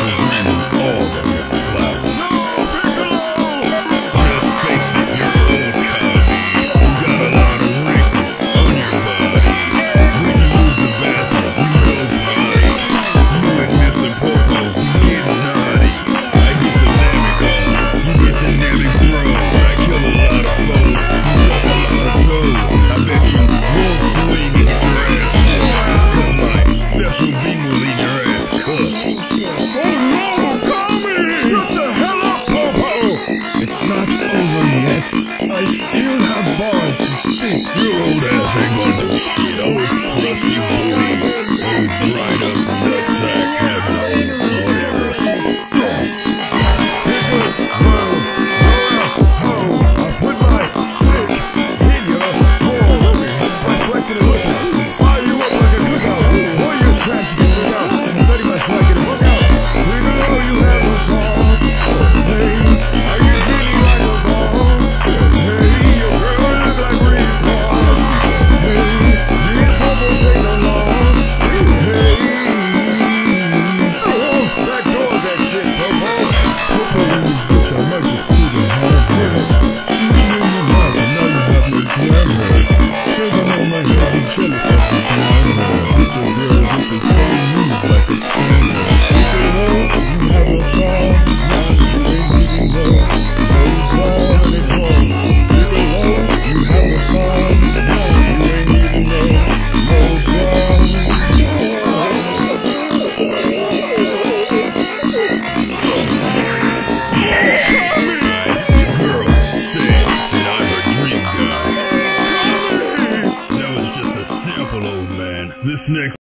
and golden clouds. It's not over yet. I still have balls to stick your old ass Next